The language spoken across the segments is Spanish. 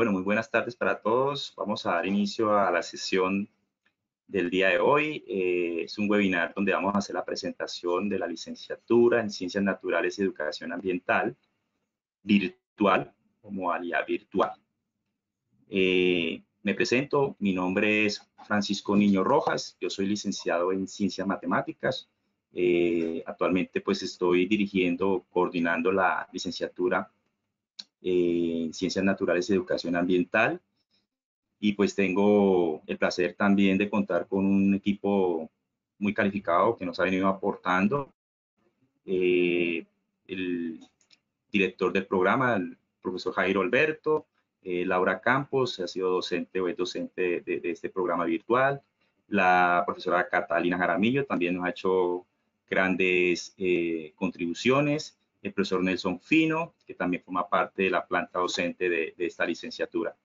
Bueno, muy buenas tardes para todos. Vamos a dar inicio a la sesión del día de hoy. Eh, es un webinar donde vamos a hacer la presentación de la licenciatura en Ciencias Naturales y Educación Ambiental virtual o modalidad virtual. Eh, me presento, mi nombre es Francisco Niño Rojas, yo soy licenciado en Ciencias Matemáticas. Eh, actualmente pues estoy dirigiendo, coordinando la licenciatura en Ciencias Naturales y Educación Ambiental. Y pues tengo el placer también de contar con un equipo muy calificado que nos ha venido aportando. Eh, el director del programa, el profesor Jairo Alberto, eh, Laura Campos, ha sido docente o es docente de, este programa virtual. La profesora Catalina Jaramillo también nos ha hecho grandes eh, contribuciones el profesor Nelson Fino, que también forma parte de la planta docente de, esta licenciatura.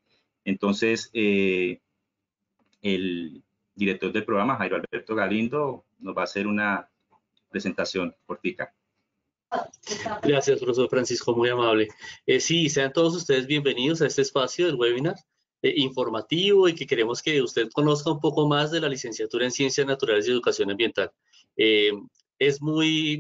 Entonces, eh, el director del programa, Jairo Alberto Galindo, nos va a hacer una presentación cortica. Gracias, profesor Francisco, muy amable. Eh, sí, sean todos ustedes bienvenidos a este espacio del webinar eh, informativo y que queremos que usted conozca un poco más de la licenciatura en Ciencias Naturales y Educación Ambiental. es muy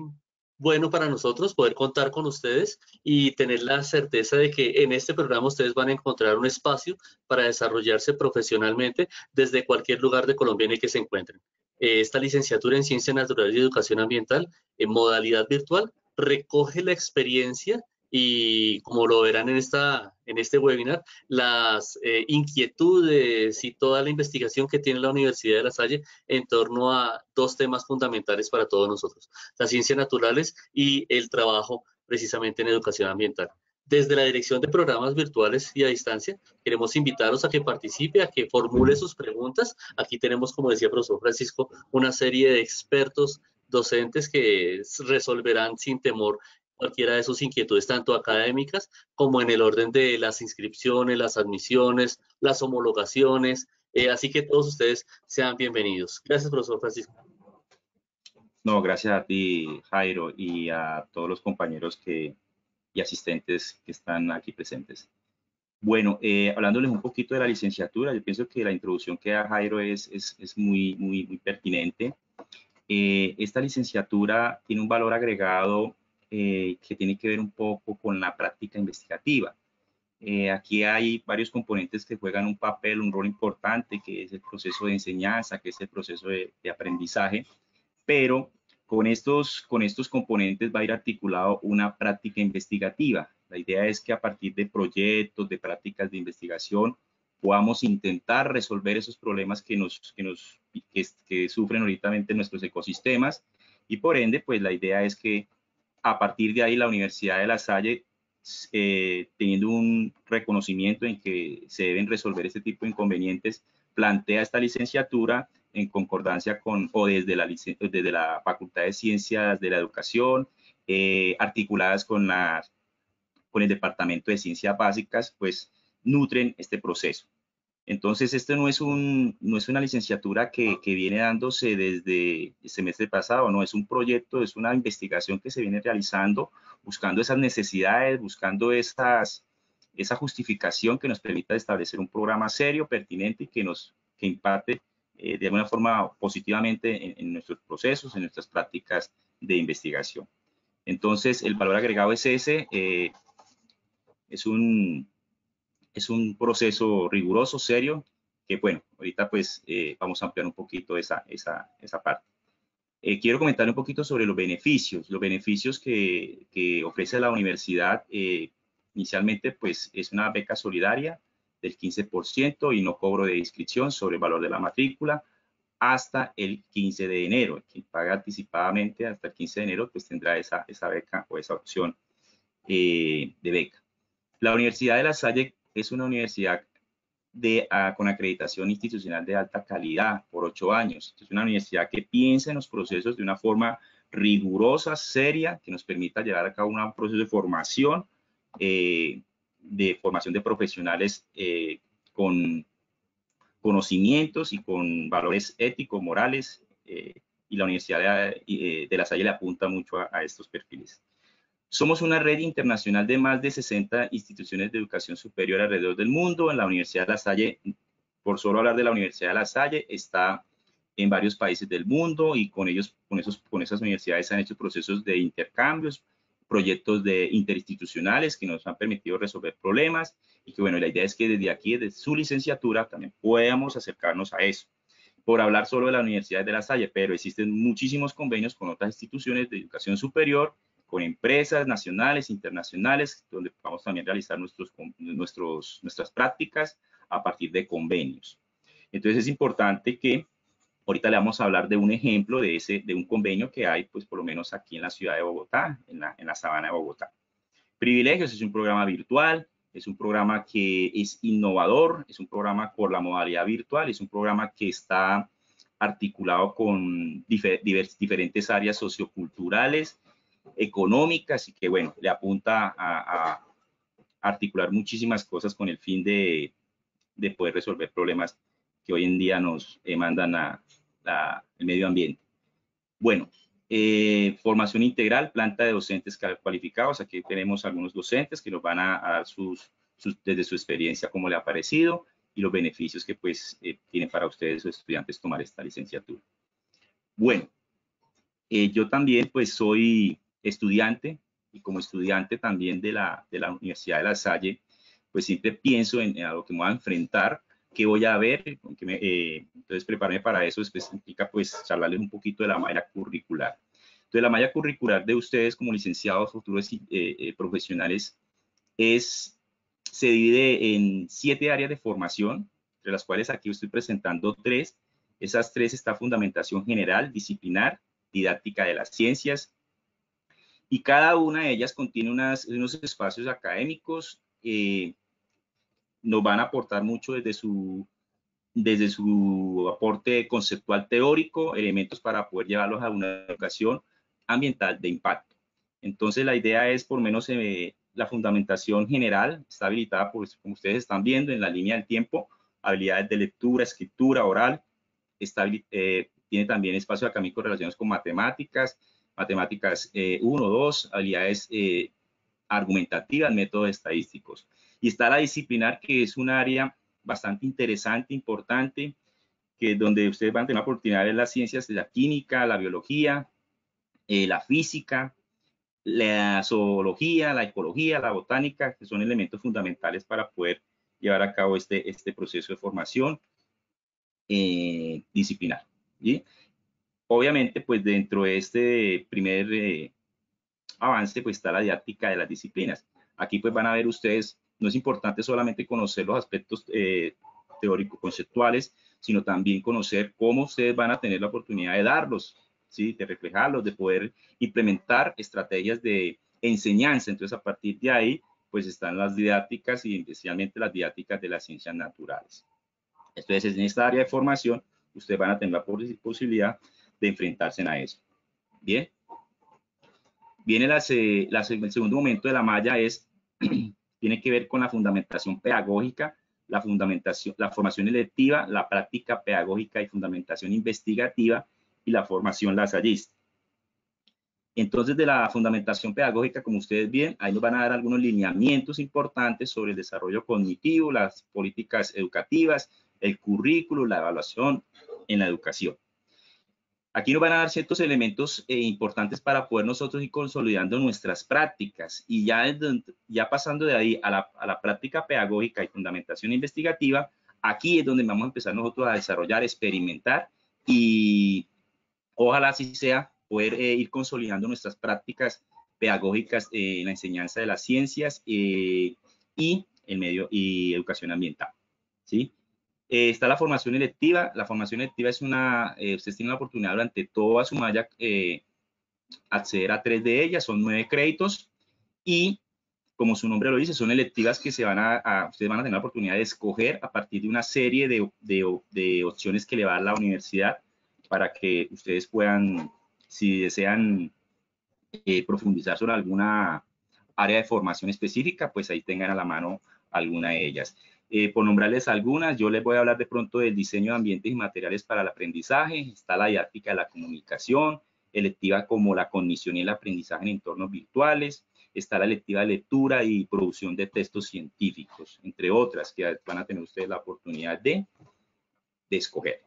bueno para nosotros poder contar con ustedes y tener la certeza de que en este programa ustedes van a encontrar un espacio para desarrollarse profesionalmente desde cualquier lugar de Colombia en el que se encuentren. Esta licenciatura en Ciencias Naturales y Educación Ambiental en modalidad virtual recoge la experiencia y como lo verán en, esta, en este webinar, las eh, inquietudes y toda la investigación que tiene la Universidad de La Salle en torno a dos temas fundamentales para todos nosotros, las ciencias naturales y el trabajo precisamente en educación ambiental. Desde la Dirección de Programas Virtuales y a Distancia, queremos invitarlos a que participe, a que formule sus preguntas. Aquí tenemos, como decía el profesor Francisco, una serie de expertos docentes que resolverán sin temor cualquiera de sus inquietudes, tanto académicas como en el orden de las inscripciones, las admisiones, las homologaciones. Eh, así que todos ustedes sean bienvenidos. Gracias, profesor Francisco. No, gracias a ti, Jairo, y a todos los compañeros que, y asistentes que están aquí presentes. Bueno, eh, hablándoles un poquito de la licenciatura, yo pienso que la introducción que da Jairo es, es, es muy, muy, muy pertinente. Eh, esta licenciatura tiene un valor agregado eh, que tiene que ver un poco con la práctica investigativa. Eh, aquí hay varios componentes que juegan un papel, un rol importante, que es el proceso de enseñanza, que es el proceso de, aprendizaje, pero con estos, con estos componentes va a ir articulado una práctica investigativa. La idea es que a partir de proyectos, de prácticas de investigación, podamos intentar resolver esos problemas que, nos, que, nos, que, sufren ahorita nuestros ecosistemas y por ende, pues la idea es que a partir de ahí la Universidad de La Salle, eh, teniendo un reconocimiento en que se deben resolver este tipo de inconvenientes, plantea esta licenciatura en concordancia con o desde la, desde la Facultad de Ciencias de la Educación, eh, articuladas con, con el Departamento de Ciencias Básicas, pues nutren este proceso. Entonces, esto no es, un, no es una licenciatura que, viene dándose desde el semestre pasado, no, es un proyecto, es una investigación que se viene realizando, buscando esas necesidades, buscando esas, esa justificación que nos permita establecer un programa serio, pertinente y que nos que impacte eh, de alguna forma positivamente en, nuestros procesos, en nuestras prácticas de investigación. Entonces, el valor agregado es ese, eh, es un, es un proceso riguroso, serio, que bueno, ahorita pues eh, vamos a ampliar un poquito esa, esa, esa parte. Eh, quiero comentar un poquito sobre los beneficios, los beneficios que, que ofrece la universidad. Eh, inicialmente pues es una beca solidaria del 15% y no cobro de inscripción sobre el valor de la matrícula hasta el 15 de enero. Quien paga anticipadamente hasta el 15 de enero pues tendrá esa, esa beca o esa opción de beca. La Universidad de La Salle es una universidad ah, con acreditación institucional de alta calidad por ocho años. Es una universidad que piensa en los procesos de una forma rigurosa, seria, que nos permita llevar a cabo un proceso de formación, eh, de formación de profesionales eh, con conocimientos y con valores éticos, morales, eh, y la Universidad de, La Salle le apunta mucho a, estos perfiles. Somos una red internacional de más de 60 instituciones de educación superior alrededor del mundo. En la Universidad de La Salle, por solo hablar de la Universidad de La Salle, está en varios países del mundo y con ellos, con, esos, con esas universidades han hecho procesos de intercambios, proyectos de interinstitucionales que nos han permitido resolver problemas y que bueno, la idea es que desde aquí, desde su licenciatura, también podamos acercarnos a eso. Por hablar solo de la Universidad de La Salle, pero existen muchísimos convenios con otras instituciones de educación superior, con empresas nacionales, internacionales, donde vamos también a realizar nuestros, nuestros, nuestras prácticas a partir de convenios. Entonces es importante que Ahorita le vamos a hablar de un ejemplo de, ese, de un convenio que hay, pues por lo menos aquí en la ciudad de Bogotá, en la, en la sabana de Bogotá. Privilegios es un programa virtual, es un programa que es innovador, es un programa por la modalidad virtual, es un programa que está articulado con diferentes áreas socioculturales, económicas y que, bueno, le apunta a, articular muchísimas cosas con el fin de, de poder resolver problemas que hoy en día nos eh, mandan a, el medio ambiente. Bueno, eh, formación integral, planta de docentes cualificados. Aquí tenemos algunos docentes que nos van a, dar sus, desde su experiencia cómo le ha parecido y los beneficios que pues eh, tienen para ustedes los estudiantes tomar esta licenciatura. Bueno, yo también pues soy estudiante y como estudiante también de la, de la Universidad de La Salle, pues siempre pienso en, a lo que me voy a enfrentar qué voy a ver, eh, entonces prepararme para eso, después implica pues charlarles un poquito de la malla curricular. Entonces la malla curricular de ustedes como licenciados futuros eh, eh, profesionales es, se divide en siete áreas de formación, entre las cuales aquí estoy presentando tres. Esas tres está fundamentación general, disciplinar, didáctica de las ciencias, y cada una de ellas contiene unas, unos espacios académicos nos van a aportar mucho desde su, desde su aporte conceptual teórico, elementos para poder llevarlos a una educación ambiental de impacto. Entonces la idea es por menos eh, la fundamentación general, está habilitada por, como ustedes están viendo en la línea del tiempo, habilidades de lectura, escritura, oral, está, eh, tiene también espacio académico relacionados con matemáticas, matemáticas 1, eh, 2, habilidades argumentativas, métodos estadísticos. Y está la disciplinar, que es un área bastante interesante, importante, que donde ustedes van a tener la oportunidad de ver las ciencias de la química, la biología, eh, la física, la zoología, la ecología, la botánica, que son elementos fundamentales para poder llevar a cabo este, este proceso de formación eh, disciplinar. ¿sí? Obviamente, pues dentro de este primer eh, avance, pues está la didáctica de las disciplinas. Aquí pues van a ver ustedes no es importante solamente conocer los aspectos eh, teóricos conceptuales, sino también conocer cómo ustedes van a tener la oportunidad de darlos, ¿sí? de reflejarlos, de poder implementar estrategias de enseñanza. Entonces, a partir de ahí, pues están las didácticas y especialmente las didácticas de las ciencias naturales. Entonces, en esta área de formación, ustedes van a tener la posibilidad de enfrentarse a eso. Bien. Viene el segundo momento de la malla es tiene que ver con la fundamentación pedagógica, la, fundamentación, la formación electiva, la práctica pedagógica y fundamentación investigativa y la formación lasallista. Entonces, de la fundamentación pedagógica, como ustedes ven, ahí nos van a dar algunos lineamientos importantes sobre el desarrollo cognitivo, las políticas educativas, el currículo, la evaluación en la educación. Aquí nos van a dar ciertos elementos eh, importantes para poder nosotros ir consolidando nuestras prácticas y ya, ya pasando de ahí a la, a la práctica pedagógica y fundamentación investigativa, aquí es donde vamos a empezar nosotros a desarrollar, experimentar y ojalá así sea poder eh, ir consolidando nuestras prácticas pedagógicas en la enseñanza de las ciencias eh, y el medio y educación ambiental. ¿sí? Eh, está la formación electiva. La formación electiva es una, eh, ustedes tienen la oportunidad durante toda su malla eh, acceder a tres de ellas, son nueve créditos y como su nombre lo dice, son electivas que se van a, ustedes van a tener la oportunidad de escoger a partir de una serie de, de, de opciones que le va a dar la universidad para que ustedes puedan, si desean profundizar sobre alguna área de formación específica, pues ahí tengan a la mano alguna de ellas. Eh, por nombrarles algunas, yo les voy a hablar de pronto del diseño de ambientes y materiales para el aprendizaje, está la didáctica de la comunicación, electiva como la cognición y el aprendizaje en entornos virtuales, está la electiva de lectura y producción de textos científicos, entre otras que van a tener ustedes la oportunidad de, de escoger.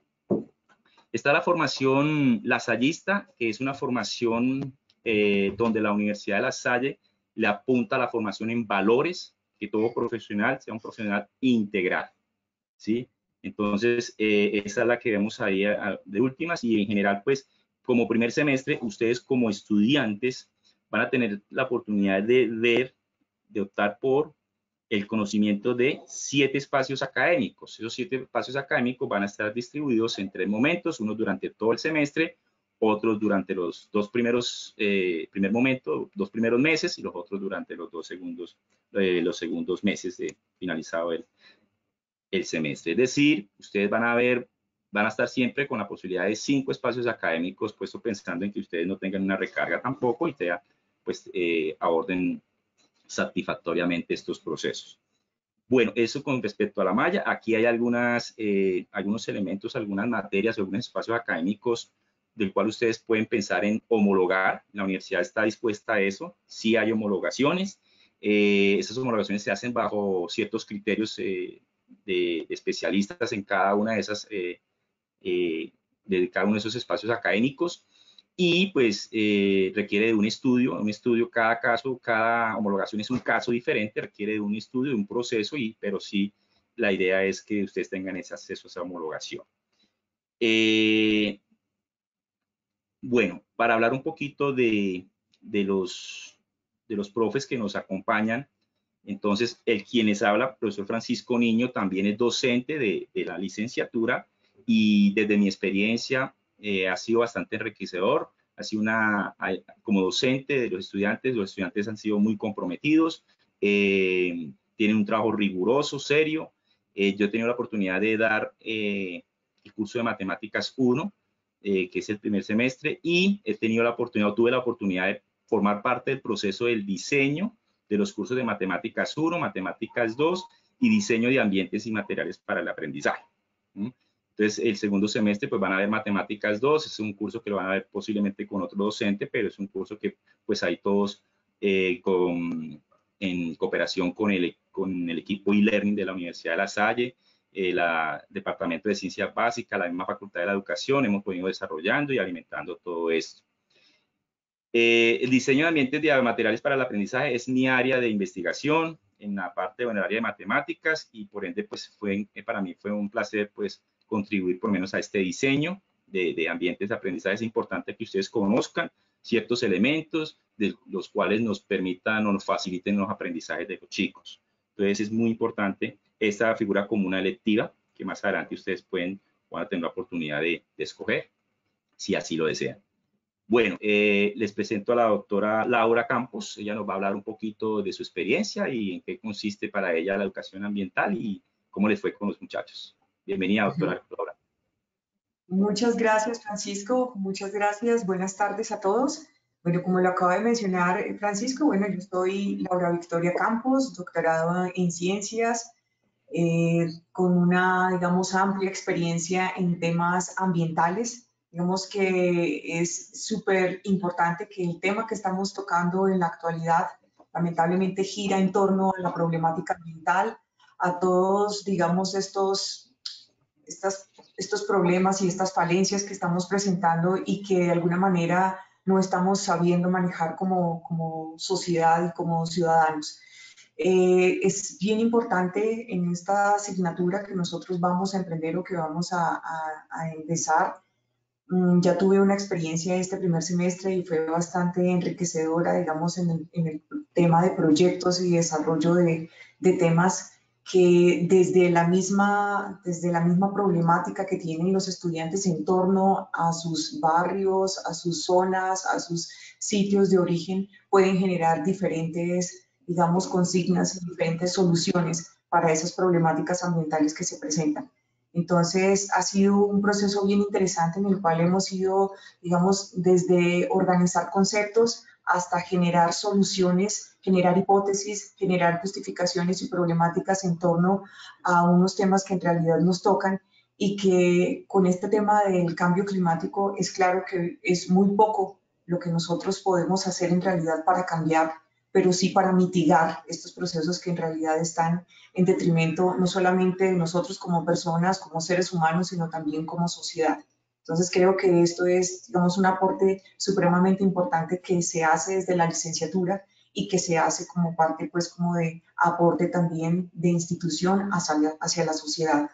Está la formación lasallista, que es una formación eh, donde la Universidad de La Salle le apunta a la formación en valores, que todo profesional sea un profesional integral, ¿sí? Entonces, eh, esa es la que vemos ahí de últimas y en general, pues, como primer semestre, ustedes como estudiantes van a tener la oportunidad de ver, de optar por el conocimiento de siete espacios académicos. Esos siete espacios académicos van a estar distribuidos en tres momentos, uno durante todo el semestre, otros durante los dos primeros, eh, primer momento, dos primeros meses y los otros durante los dos segundos, eh, los segundos meses de finalizado el, el semestre. Es decir, ustedes van a ver, van a estar siempre con la posibilidad de cinco espacios académicos, puesto pensando en que ustedes no tengan una recarga tampoco y te, pues eh, aborden satisfactoriamente estos procesos. Bueno, eso con respecto a la malla. Aquí hay algunas, eh, algunos elementos, algunas materias, algunos espacios académicos del cual ustedes pueden pensar en homologar. La universidad está dispuesta a eso. Sí hay homologaciones. Eh, esas homologaciones se hacen bajo ciertos criterios eh, de, especialistas en cada una de esas, de cada uno de esos espacios académicos y pues eh, requiere de un estudio, un estudio, cada caso, cada homologación es un caso diferente, requiere de un estudio, de un proceso, y, pero sí la idea es que ustedes tengan ese acceso a esa homologación. Eh, bueno, para hablar un poquito de, de, los, de los profes que nos acompañan, entonces el quienes habla, profesor Francisco Niño, también es docente de, de la licenciatura y desde mi experiencia eh, ha sido bastante enriquecedor. Ha sido una, como docente de los estudiantes, los estudiantes han sido muy comprometidos, eh, tienen un trabajo riguroso, serio. Eh, yo he tenido la oportunidad de dar el curso de Matemáticas 1, que es el primer semestre, y he tenido la oportunidad, tuve la oportunidad de formar parte del proceso del diseño de los cursos de Matemáticas 1, Matemáticas 2 y diseño de ambientes y materiales para el aprendizaje. Entonces, el segundo semestre, pues van a ver Matemáticas 2, es un curso que lo van a ver posiblemente con otro docente, pero es un curso que pues hay todos eh, con, en cooperación con el, con el equipo e-learning de la Universidad de La Salle, el Departamento de Ciencias Básicas, la misma Facultad de la Educación, hemos venido desarrollando y alimentando todo esto. Eh, el diseño de ambientes de materiales para el aprendizaje es mi área de investigación en la parte, bueno, el área de matemáticas y por ende, pues fue, para mí fue un placer, pues, contribuir por menos a este diseño de, ambientes de aprendizaje. Es importante que ustedes conozcan ciertos elementos de los cuales nos permitan o nos faciliten los aprendizajes de los chicos. Entonces es muy importante esta figura como una electiva que más adelante ustedes pueden van a tener la oportunidad de, escoger, si así lo desean. Bueno, eh, les presento a la doctora Laura Campos. Ella nos va a hablar un poquito de su experiencia y en qué consiste para ella la educación ambiental y cómo les fue con los muchachos. Bienvenida, doctora Muchas gracias, Francisco. Muchas gracias. Buenas tardes a todos. Bueno, como lo acaba de mencionar eh, Francisco, bueno, yo soy Laura Victoria Campos, doctorado en ciencias, eh, con una, digamos, amplia experiencia en temas ambientales. Digamos que es súper importante que el tema que estamos tocando en la actualidad lamentablemente gira en torno a la problemática ambiental, a todos, digamos, estos estos problemas y estas falencias que estamos presentando y que de alguna manera no estamos sabiendo manejar como, como sociedad y como ciudadanos. Eh, es bien importante en esta asignatura que nosotros vamos a emprender o que vamos a, a, empezar. Mm, ya tuve una experiencia este primer semestre y fue bastante enriquecedora, digamos, en el, en el tema de proyectos y desarrollo de, de temas que desde la, misma, desde la misma problemática que tienen los estudiantes en torno a sus barrios, a sus zonas, a sus sitios de origen, pueden generar diferentes, digamos, consignas y diferentes soluciones para esas problemáticas ambientales que se presentan. Entonces, ha sido un proceso bien interesante en el cual hemos ido, digamos, desde organizar conceptos hasta generar soluciones, generar hipótesis, generar justificaciones y problemáticas en torno a unos temas que en realidad nos tocan y que con este tema del cambio climático es claro que es muy poco lo que nosotros podemos hacer en realidad para cambiar, pero sí para mitigar estos procesos que en realidad están en detrimento no solamente de nosotros como personas, como seres humanos, sino también como sociedad. Entonces creo que esto es, digamos, un aporte supremamente importante que se hace desde la licenciatura y que se hace como parte, pues, como de aporte también de institución hacia, la sociedad.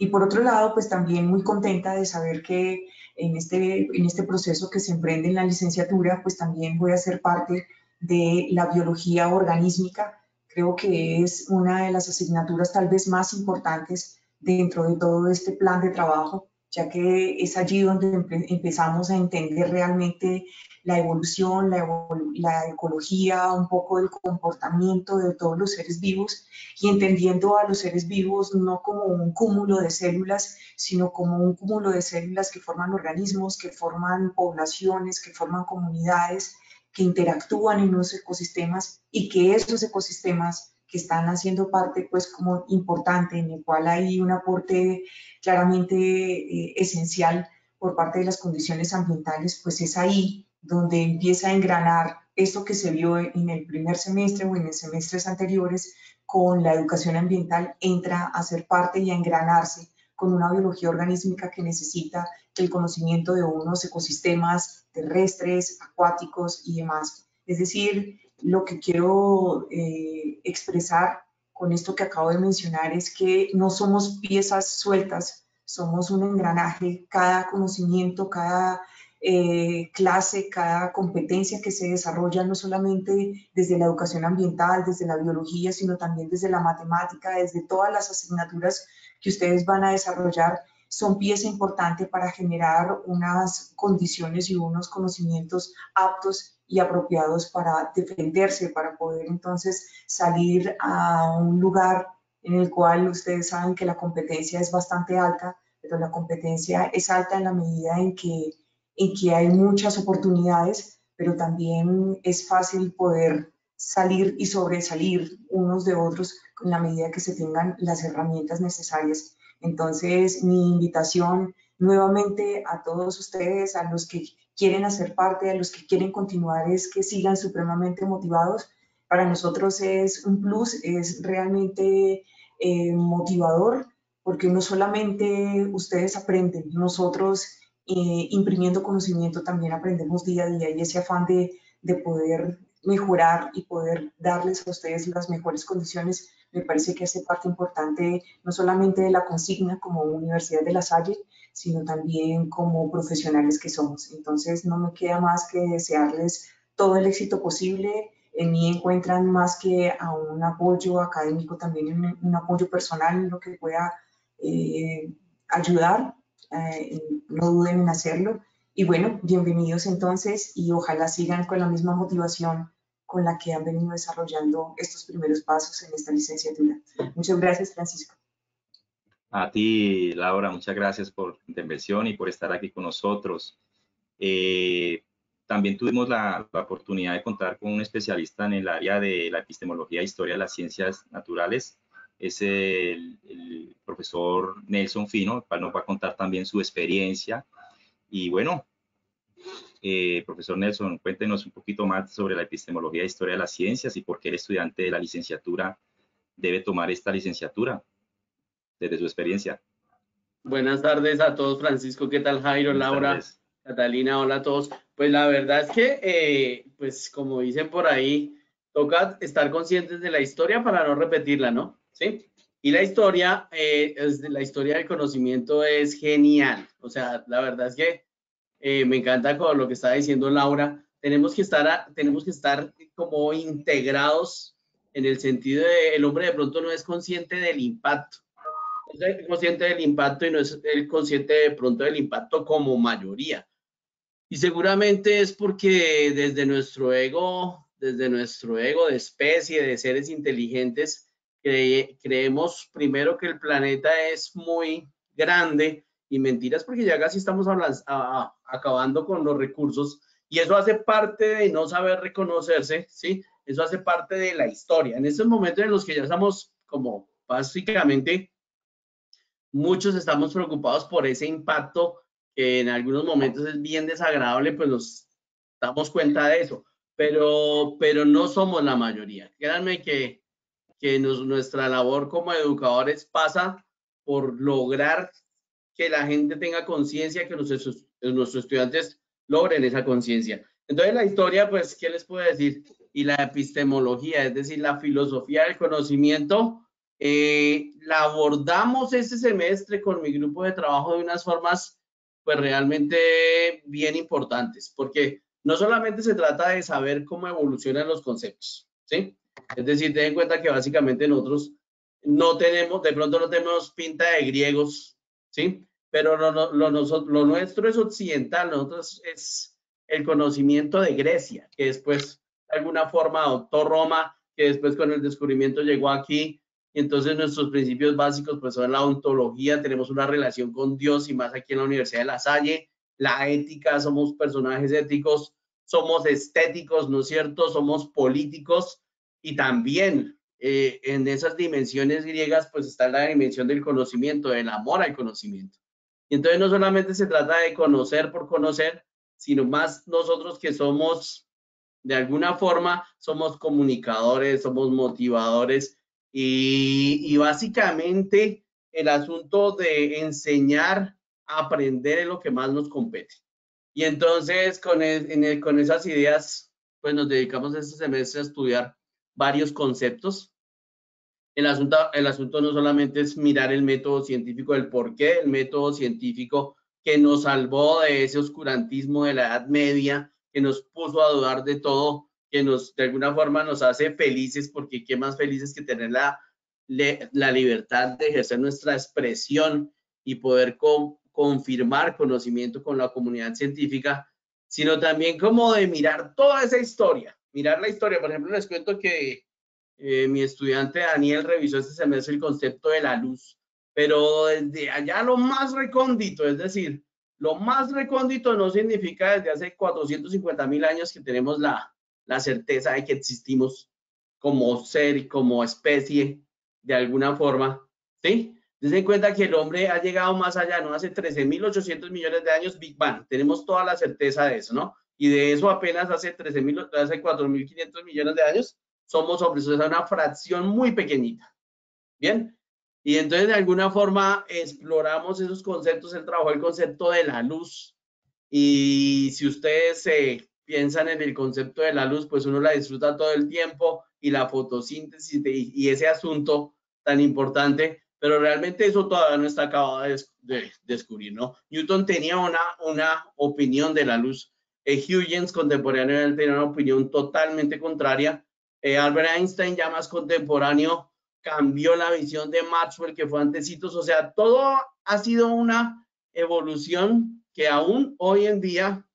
Y por otro lado, pues también muy contenta de saber que en este, en este proceso que se emprende en la licenciatura, pues también voy a ser parte de la biología organísmica. Creo que es una de las asignaturas tal vez más importantes dentro de todo este plan de trabajo, ya que es allí donde empezamos a entender realmente la evolución, la, ecología, un poco el comportamiento de todos los seres vivos y entendiendo a los seres vivos no como un cúmulo de células, sino como un cúmulo de células que forman organismos, que forman poblaciones, que forman comunidades, que interactúan en los ecosistemas y que esos ecosistemas que están haciendo parte, pues, como importante, en el cual hay un aporte claramente eh, esencial por parte de las condiciones ambientales, pues es ahí donde empieza a engranar esto que se vio en el primer semestre o en los semestres anteriores con la educación ambiental, entra a ser parte y a engranarse con una biología organísmica que necesita el conocimiento de unos ecosistemas terrestres, acuáticos y demás. Es decir, lo que quiero eh, expresar con esto que acabo de mencionar es que no somos piezas sueltas, somos un engranaje, cada conocimiento, cada eh, clase, cada competencia que se desarrolla no solamente desde la educación ambiental, desde la biología, sino también desde la matemática, desde todas las asignaturas que ustedes van a desarrollar, son pieza importante para generar unas condiciones y unos conocimientos aptos y apropiados para defenderse, para poder entonces salir a un lugar en el cual ustedes saben que la competencia es bastante alta, pero la competencia es alta en la medida en que en que hay muchas oportunidades, pero también es fácil poder salir y sobresalir unos de otros en la medida que se tengan las herramientas necesarias. Entonces, mi invitación nuevamente a todos ustedes, a los que quieren hacer parte, a los que quieren continuar, es que sigan supremamente motivados. Para nosotros es un plus, es realmente eh, motivador, porque no solamente ustedes aprenden, nosotros eh, imprimiendo conocimiento también aprendemos día a día y ese afán de, de poder mejorar y poder darles a ustedes las mejores condiciones, me parece que hace parte importante no solamente de la consigna como Universidad de La Salle, sino también como profesionales que somos. Entonces, no me queda más que desearles todo el éxito posible. En mí encuentran más que a un apoyo académico, también un, apoyo personal lo que pueda eh, ayudar eh, no duden en hacerlo. Y bueno, bienvenidos entonces y ojalá sigan con la misma motivación con la que han venido desarrollando estos primeros pasos en esta licenciatura. Muchas gracias, Francisco. A ti, Laura, muchas gracias por tu intervención y por estar aquí con nosotros. Eh, también tuvimos la, oportunidad de contar con un especialista en el área de la epistemología e historia de las ciencias naturales, es el, profesor Nelson Fino, el cual nos va a contar también su experiencia. Y bueno, eh, profesor Nelson, cuéntenos un poquito más sobre la epistemología e historia de las ciencias y por qué el estudiante de la licenciatura debe tomar esta licenciatura desde su experiencia. Buenas tardes a todos, Francisco, ¿qué tal Jairo, Laura, Catalina, hola a todos. Pues la verdad es que, eh, pues como dicen por ahí, toca estar conscientes de la historia para no repetirla, ¿no? ¿sí? Y la historia, eh, es, la historia del conocimiento es genial. O sea, la verdad es que eh, me encanta con lo que está diciendo Laura. Tenemos que estar, tenemos que estar como integrados en el sentido de el hombre de pronto no es consciente del impacto. es consciente del impacto y no es el consciente de pronto del impacto como mayoría. Y seguramente es porque desde nuestro ego, desde nuestro ego de especie, de seres inteligentes, creemos primero que el planeta es muy grande y mentiras porque ya casi estamos acabando con los recursos y eso hace parte de no saber reconocerse, ¿sí? Eso hace parte de la historia. En estos momentos en los que ya estamos como básicamente muchos estamos preocupados por ese impacto que en algunos momentos es bien desagradable, pues nos damos cuenta de eso pero, pero no somos la mayoría. Créanme que, que nuestra labor como educadores pasa por lograr que la gente tenga conciencia, que nuestros, estudiantes logren esa conciencia. Entonces la historia, pues, ¿qué les puedo decir? Y la epistemología, es decir, la filosofía del conocimiento, eh, la abordamos este semestre con mi grupo de trabajo de unas formas, pues, realmente bien importantes, porque no solamente se trata de saber cómo evolucionan los conceptos, ¿sí? Es decir, ten en cuenta que básicamente nosotros no tenemos, de pronto no tenemos pinta de griegos, ¿sí? Pero lo, nuestro es occidental, nosotros es el conocimiento de Grecia, que después de alguna forma adoptó Roma, que después con el descubrimiento llegó aquí. Y entonces nuestros principios básicos pues son la ontología, tenemos una relación con Dios y más aquí en la Universidad de La Salle, la ética, somos personajes éticos, somos estéticos, ¿no es cierto? Somos políticos y también eh, en esas dimensiones griegas pues está la dimensión del conocimiento, del amor al conocimiento. Y entonces no solamente se trata de conocer por conocer, sino más nosotros que somos, de alguna forma, somos comunicadores, somos motivadores y, básicamente el asunto de enseñar aprender es lo que más nos compete. Y entonces con, con esas ideas, pues nos dedicamos este semestre a estudiar varios conceptos. El asunto, el asunto no solamente es mirar el método científico, el por qué el método científico que nos salvó de ese oscurantismo de la Edad Media, que nos puso a dudar de todo, que nos de alguna forma nos hace felices, porque qué más felices que tener la, la libertad de ejercer nuestra expresión y poder confirmar conocimiento con la comunidad científica, sino también como de mirar toda esa historia, mirar la historia. Por ejemplo, les cuento que eh, mi estudiante Daniel revisó este semestre el concepto de la luz pero desde allá lo más recóndito, es decir, lo más recóndito no significa desde hace 450 mil años que tenemos la, la certeza de que existimos como ser y como especie de alguna forma, ¿sí? Desde cuenta que el hombre ha llegado más allá, ¿no? Hace 13.800 millones de años, Big Bang. Tenemos toda la certeza de eso, ¿no? Y de eso apenas hace 13.000, hace 4.500 millones de años, somos hombres. O sea, una fracción muy pequeñita. Bien, y entonces de alguna forma exploramos esos conceptos, él trabajó el concepto de la luz. Y si ustedes se piensan en el concepto de la luz, pues uno la disfruta todo el tiempo y la fotosíntesis y ese asunto tan importante, pero realmente eso todavía no está acabado de, descubrir, ¿no? Newton tenía una, una opinión de la luz. Eh, Huygens, contemporáneo, tenía una opinión totalmente contraria. Eh, Albert Einstein, ya más contemporáneo, cambió la visión de Maxwell, que fue antecitos, o sea, todo ha sido una evolución que aún hoy en día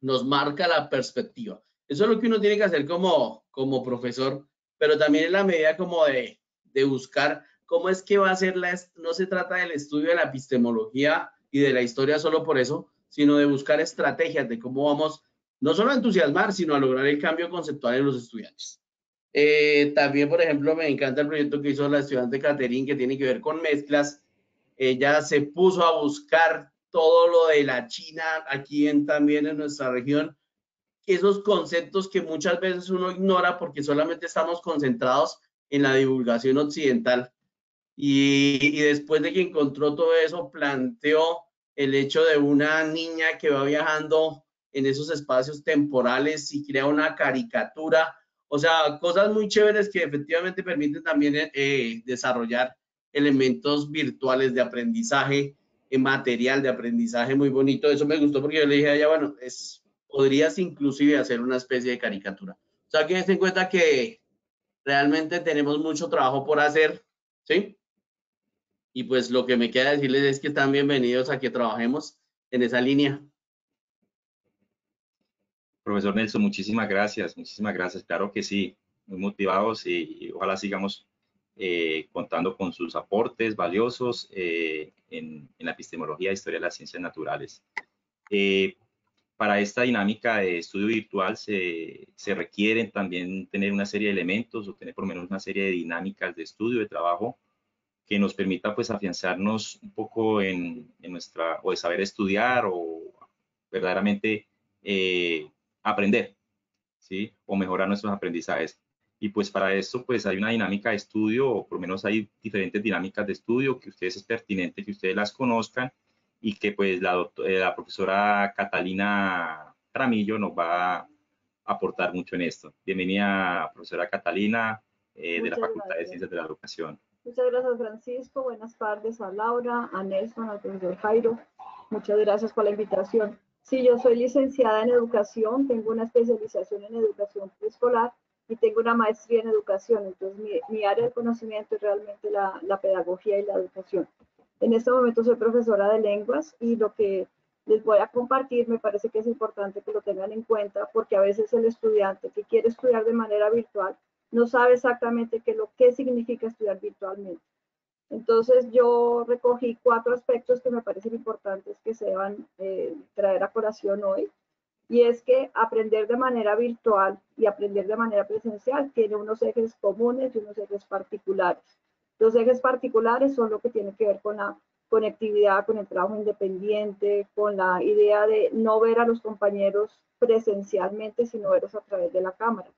nos marca la perspectiva. Eso es lo que uno tiene que hacer como, como profesor, pero también en la medida como de, de buscar cómo es que va a ser la, no se trata del estudio de la epistemología y de la historia solo por eso, sino de buscar estrategias de cómo vamos no solo a entusiasmar, sino a lograr el cambio conceptual en los estudiantes. Eh, también, por ejemplo, me encanta el proyecto que hizo la estudiante Catherine, que tiene que ver con mezclas. Ella se puso a buscar todo lo de la China aquí en, también en nuestra región. Esos conceptos que muchas veces uno ignora porque solamente estamos concentrados en la divulgación occidental. Y, y después de que encontró todo eso, planteó el hecho de una niña que va viajando en esos espacios temporales y crea una caricatura o sea, cosas muy chéveres que efectivamente permiten también eh, desarrollar elementos virtuales de aprendizaje, eh, material de aprendizaje muy bonito. Eso me gustó porque yo le dije a ella, bueno, podrías inclusive hacer una especie de caricatura. O sea, que en cuenta que realmente tenemos mucho trabajo por hacer, ¿sí? Y pues lo que me queda decirles es que están bienvenidos a que trabajemos en esa línea. Profesor Nelson, muchísimas gracias, muchísimas gracias. Claro que sí, muy motivados y, ojalá sigamos eh, contando con sus aportes valiosos eh, en, la epistemología e historia de las ciencias naturales. Eh, para esta dinámica de estudio virtual se, se, requieren también tener una serie de elementos o tener por lo menos una serie de dinámicas de estudio, de trabajo, que nos permita pues afianzarnos un poco en, en nuestra, o de saber estudiar o verdaderamente aprender. ¿sí? O mejorar nuestros aprendizajes. Y pues para esto pues hay una dinámica de estudio, o por lo menos hay diferentes dinámicas de estudio que ustedes es pertinente que ustedes las conozcan y que pues la, eh, la profesora Catalina Ramillo nos va a aportar mucho en esto. Bienvenida, profesora Catalina, eh, de la Facultad de Ciencias de la Educación. Muchas gracias, Francisco. Buenas tardes a Laura, a Nelson, al profesor Jairo. Muchas gracias por la invitación. Sí, yo soy licenciada en educación, tengo una especialización en educación preescolar y tengo una maestría en educación. Entonces, mi, área de conocimiento es realmente la, la, pedagogía y la educación. En este momento soy profesora de lenguas y lo que les voy a compartir me parece que es importante que lo tengan en cuenta porque a veces el estudiante que quiere estudiar de manera virtual no sabe exactamente qué, lo, qué significa estudiar virtualmente. Entonces yo recogí cuatro aspectos que me parecen importantes que se deban eh, traer a colación hoy. Y es que aprender de manera virtual y aprender de manera presencial tiene unos ejes comunes y unos ejes particulares. Los ejes particulares son lo que tiene que ver con la conectividad, con el trabajo independiente, con la idea de no ver a los compañeros presencialmente, sino verlos a través de la cámara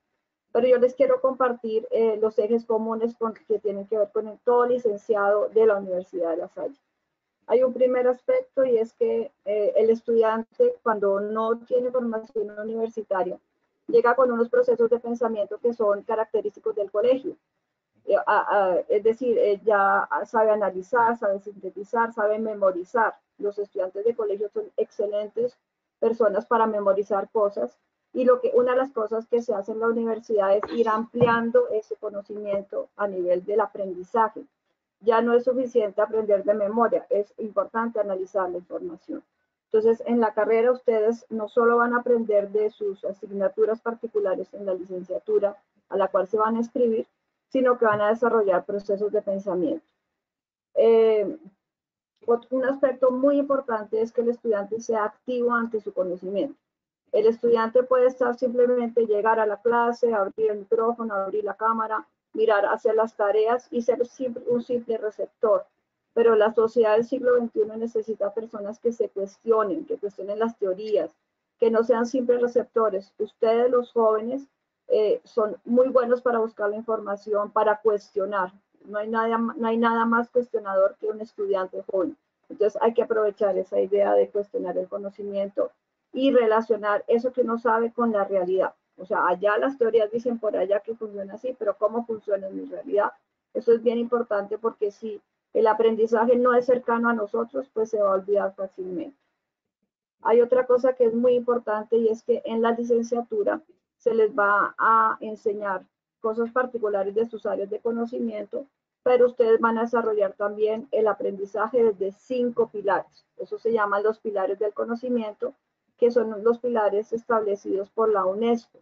pero yo les quiero compartir eh, los ejes comunes con, que tienen que ver con el, todo licenciado de la Universidad de La Salle. Hay un primer aspecto y es que eh, el estudiante cuando no tiene formación universitaria llega con unos procesos de pensamiento que son característicos del colegio. Eh, es decir, ya sabe analizar, sabe sintetizar, sabe memorizar. Los estudiantes de colegio son excelentes personas para memorizar cosas y lo que, una de las cosas que se hace en la universidad es ir ampliando ese conocimiento a nivel del aprendizaje. Ya no es suficiente aprender de memoria, es importante analizar la información. Entonces, en la carrera ustedes no solo van a aprender de sus asignaturas particulares en la licenciatura a la cual se van a escribir, sino que van a desarrollar procesos de pensamiento. Eh, un aspecto muy importante es que el estudiante sea activo ante su conocimiento. El estudiante puede estar simplemente llegar a la clase, abrir el micrófono, abrir la cámara, mirar, hacer las tareas y ser un simple receptor. Pero la sociedad del siglo XXI necesita personas que se cuestionen, que cuestionen las teorías, que no sean simples receptores. Ustedes, los jóvenes, eh, son muy buenos para buscar la información, para cuestionar. No hay, nada, no hay nada más cuestionador que un estudiante joven. Entonces hay que aprovechar esa idea de cuestionar el conocimiento y relacionar eso que uno sabe con la realidad. O sea, allá las teorías dicen por allá que funciona así, pero ¿cómo funciona en mi realidad? Eso es bien importante porque si el aprendizaje no es cercano a nosotros, pues se va a olvidar fácilmente. Hay otra cosa que es muy importante y es que en la licenciatura se les va a enseñar cosas particulares de sus áreas de conocimiento, pero ustedes van a desarrollar también el aprendizaje desde cinco pilares. Eso se llaman los pilares del conocimiento que son los pilares establecidos por la UNESCO.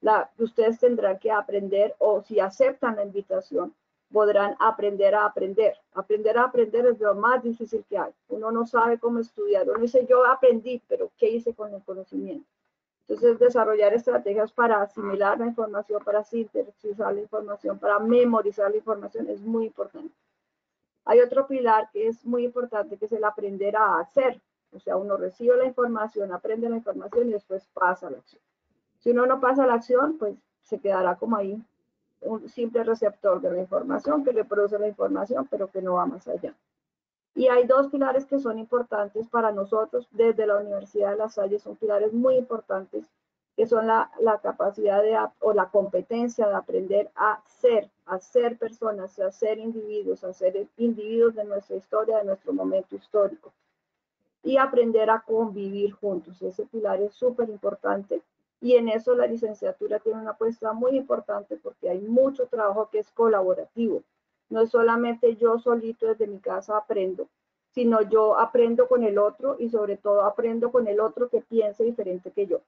La, ustedes tendrán que aprender o si aceptan la invitación, podrán aprender a aprender. Aprender a aprender es lo más difícil que hay. Uno no sabe cómo estudiar. Uno dice, yo aprendí, pero ¿qué hice con el conocimiento? Entonces, desarrollar estrategias para asimilar la información, para sintetizar la información, para memorizar la información es muy importante. Hay otro pilar que es muy importante, que es el aprender a hacer. O sea, uno recibe la información, aprende la información y después pasa la acción. Si uno no pasa la acción, pues se quedará como ahí un simple receptor de la información que le produce la información, pero que no va más allá. Y hay dos pilares que son importantes para nosotros desde la Universidad de La Salle, son pilares muy importantes, que son la, la capacidad de, o la competencia de aprender a ser, a ser personas, a ser individuos, a ser individuos de nuestra historia, de nuestro momento histórico y aprender a convivir juntos. Ese pilar es súper importante y en eso la licenciatura tiene una apuesta muy importante porque hay mucho trabajo que es colaborativo. No es solamente yo solito desde mi casa aprendo, sino yo aprendo con el otro y sobre todo aprendo con el otro que piense diferente que yo.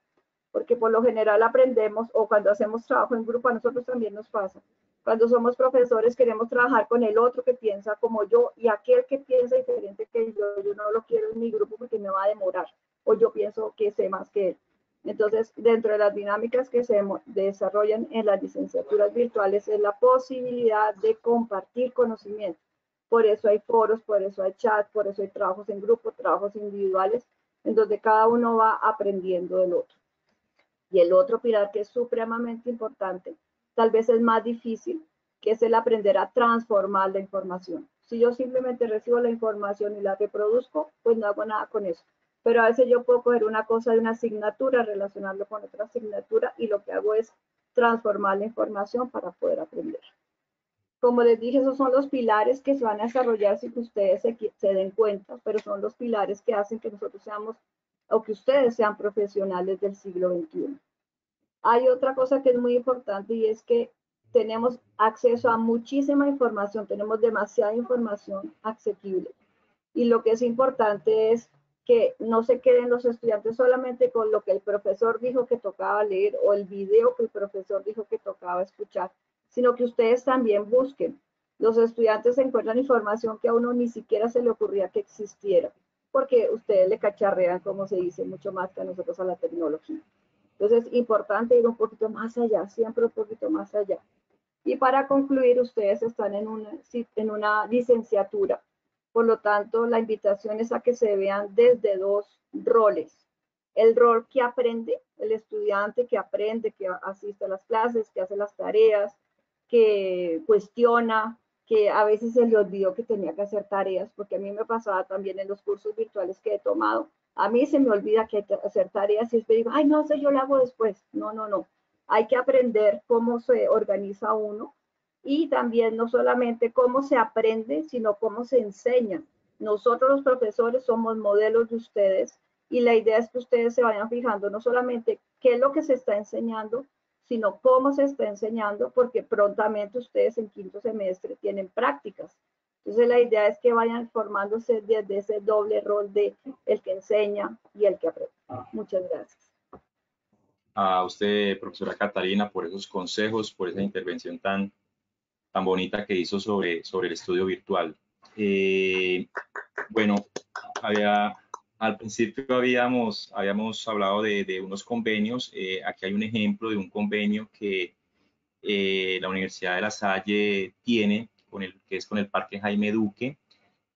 Porque por lo general aprendemos o cuando hacemos trabajo en grupo a nosotros también nos pasa cuando somos profesores queremos trabajar con el otro que piensa como yo y aquel que piensa diferente que yo, yo no lo quiero en mi grupo porque me va a demorar o yo pienso que sé más que él. Entonces, dentro de las dinámicas que se desarrollan en las licenciaturas virtuales es la posibilidad de compartir conocimiento. Por eso hay foros, por eso hay chat, por eso hay trabajos en grupo, trabajos individuales, en donde cada uno va aprendiendo del otro. Y el otro pilar que es supremamente importante, tal vez es más difícil, que es el aprender a transformar la información. Si yo simplemente recibo la información y la reproduzco, pues no hago nada con eso. Pero a veces yo puedo coger una cosa de una asignatura, relacionarlo con otra asignatura y lo que hago es transformar la información para poder aprender. Como les dije, esos son los pilares que se van a desarrollar sin que ustedes se, se den cuenta, pero son los pilares que hacen que nosotros seamos o que ustedes sean profesionales del siglo XXI. Hay otra cosa que es muy importante y es que tenemos acceso a muchísima información, tenemos demasiada información accesible. Y lo que es importante es que no se queden los estudiantes solamente con lo que el profesor dijo que tocaba leer o el video que el profesor dijo que tocaba escuchar, sino que ustedes también busquen. Los estudiantes encuentran información que a uno ni siquiera se le ocurría que existiera, porque ustedes le cacharrean, como se dice, mucho más que a nosotros a la tecnología. Entonces, es importante ir un poquito más allá, siempre un poquito más allá. Y para concluir, ustedes están en una, en una licenciatura. Por lo tanto, la invitación es a que se vean desde dos roles. El rol que aprende, el estudiante que aprende, que asiste a las clases, que hace las tareas, que cuestiona, que a veces se le olvidó que tenía que hacer tareas, porque a mí me pasaba también en los cursos virtuales que he tomado, a mí se me olvida que hay que hacer tareas y después digo, ay, no, sé, yo lo hago después. No, no, no. Hay que aprender cómo se organiza uno y también no solamente cómo se aprende, sino cómo se enseña. Nosotros los profesores somos modelos de ustedes y la idea es que ustedes se vayan fijando no solamente qué es lo que se está enseñando, sino cómo se está enseñando, porque prontamente ustedes en quinto semestre tienen prácticas. Entonces la idea es que vayan formándose desde ese doble rol de el que enseña y el que aprende. Muchas gracias. A usted, profesora Catalina, por esos consejos, por esa intervención tan, tan bonita que hizo sobre, sobre el estudio virtual. Eh, bueno, había, al principio habíamos, habíamos hablado de, unos convenios. Eh, aquí hay un ejemplo de un convenio que eh, la Universidad de La Salle tiene, con el, que es con el Parque Jaime Duque,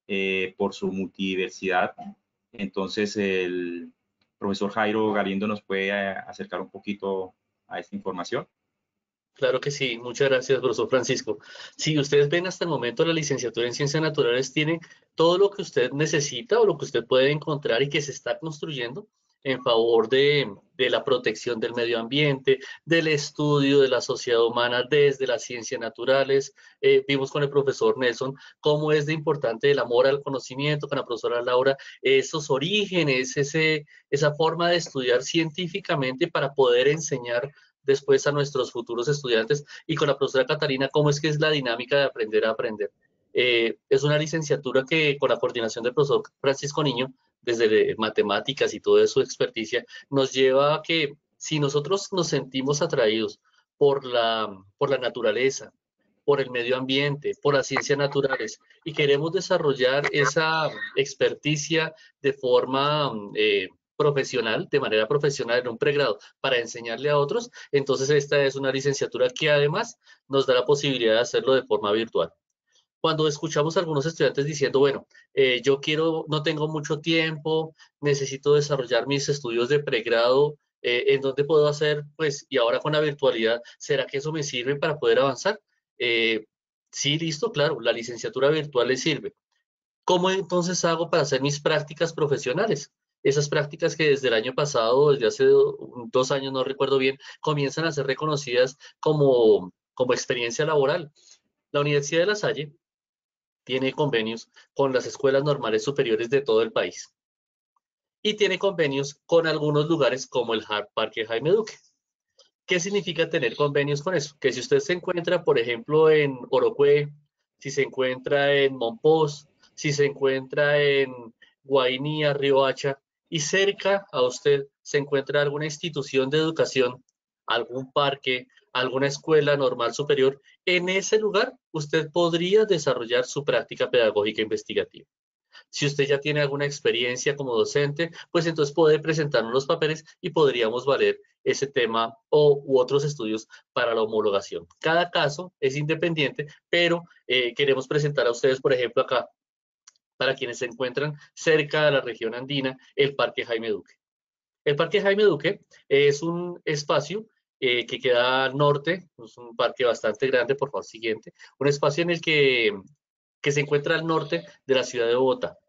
eh, por su multidiversidad. Entonces, el profesor Jairo Galindo nos puede acercar un poquito a esta información. Claro que sí, muchas gracias, profesor Francisco. Si ustedes ven hasta el momento la licenciatura en Ciencias Naturales tiene todo lo que usted necesita o lo que usted puede encontrar y que se está construyendo en favor de, la protección del medio ambiente, del estudio de la sociedad humana desde las ciencias naturales. Eh, vimos con el profesor Nelson cómo es de importante el amor al conocimiento, con la profesora Laura, esos orígenes, ese, esa forma de estudiar científicamente para poder enseñar después a nuestros futuros estudiantes y con la profesora Catalina, cómo es que es la dinámica de aprender a aprender. Eh, es una licenciatura que con la coordinación del profesor Francisco Niño, desde matemáticas y toda su experticia, nos lleva a que si nosotros nos sentimos atraídos por la, por la naturaleza, por el medio ambiente, por las ciencias naturales y queremos desarrollar esa experticia de forma eh, profesional, de manera profesional en un pregrado para enseñarle a otros, entonces esta es una licenciatura que además nos da la posibilidad de hacerlo de forma virtual. Cuando escuchamos a algunos estudiantes diciendo, bueno, eh, yo quiero, no tengo mucho tiempo, necesito desarrollar mis estudios de pregrado, eh, ¿en dónde puedo hacer? Pues, y ahora con la virtualidad, ¿será que eso me sirve para poder avanzar? Eh, sí, listo, claro, la licenciatura virtual le sirve. ¿Cómo entonces hago para hacer mis prácticas profesionales? esas prácticas que desde el año pasado, desde hace dos años, no recuerdo bien, comienzan a ser reconocidas como, como experiencia laboral. La Universidad de La Salle tiene convenios con las escuelas normales superiores de todo el país y tiene convenios con algunos lugares como el Parque Jaime Duque. ¿Qué significa tener convenios con eso? Que si usted se encuentra, por ejemplo, en Orocue, si se encuentra en Monpós, si se encuentra en Guainía, Riohacha, y cerca a usted se encuentra alguna institución de educación, algún parque, alguna escuela normal superior, en ese lugar usted podría desarrollar su práctica pedagógica investigativa. Si usted ya tiene alguna experiencia como docente, pues entonces puede presentarnos los papeles y podríamos valer ese tema o u otros estudios para la homologación. Cada caso es independiente, pero eh, queremos presentar a ustedes, por ejemplo, acá para quienes se encuentran cerca de la región andina, el Parque Jaime Duque. El Parque Jaime Duque es un espacio eh, que queda al norte, es un parque bastante grande, por favor, siguiente, un espacio en el que, que se encuentra al norte de la ciudad de Bogotá.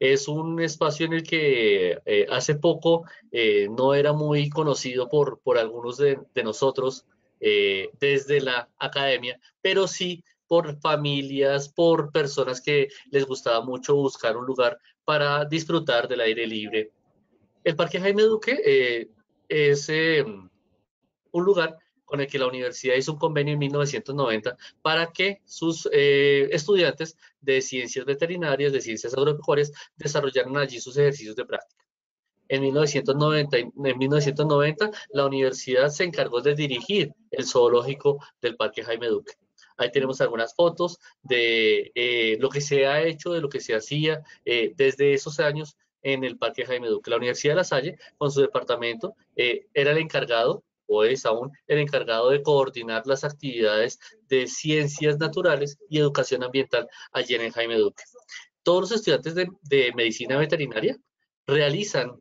Es un espacio en el que eh, hace poco eh, no era muy conocido por, por algunos de, nosotros desde la academia, pero sí por familias, por personas que les gustaba mucho buscar un lugar para disfrutar del aire libre. El Parque Jaime Duque es eh, un lugar con el que la universidad hizo un convenio en 1990 para que sus eh, estudiantes de ciencias veterinarias, de ciencias agropecuarias, desarrollaran allí sus ejercicios de práctica. En 1990, en 1990, la universidad se encargó de dirigir el zoológico del Parque Jaime Duque. Ahí tenemos algunas fotos de eh, lo que se ha hecho, de lo que se hacía eh, desde esos años en el Parque Jaime Duque. La Universidad de La Salle, con su departamento, era el encargado, o es aún el encargado de coordinar las actividades de ciencias naturales y educación ambiental allí en Jaime Duque. Todos los estudiantes de, de medicina veterinaria realizan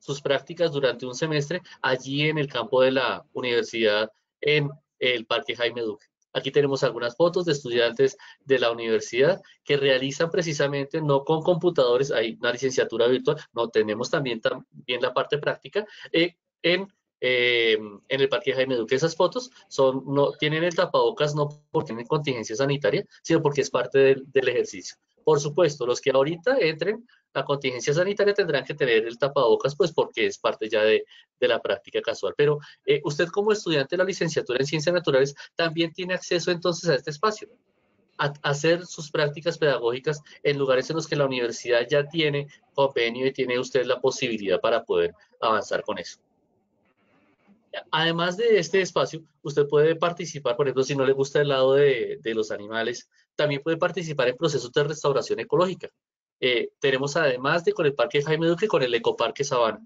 sus prácticas durante un semestre allí en el campo de la universidad en el Parque Jaime Duque. Aquí tenemos algunas fotos de estudiantes de la universidad que realizan precisamente no con computadores, hay una licenciatura virtual, no tenemos también, también la parte práctica eh, en, eh, en el Parque Jaime Duque. Esas fotos son, no, tienen el tapabocas no porque tienen contingencia sanitaria, sino porque es parte del, ejercicio. Por supuesto, los que ahorita entren la contingencia sanitaria tendrán que tener el tapabocas, pues porque es parte ya de, la práctica casual. Pero eh, usted como estudiante de la licenciatura en Ciencias Naturales también tiene acceso entonces a este espacio, a, hacer sus prácticas pedagógicas en lugares en los que la universidad ya tiene convenio y tiene usted la posibilidad para poder avanzar con eso. Además de este espacio, usted puede participar, por ejemplo, si no le gusta el lado de, los animales, también puede participar en procesos de restauración ecológica. Eh, tenemos además de con el Parque Jaime Duque, con el Ecoparque Sabana.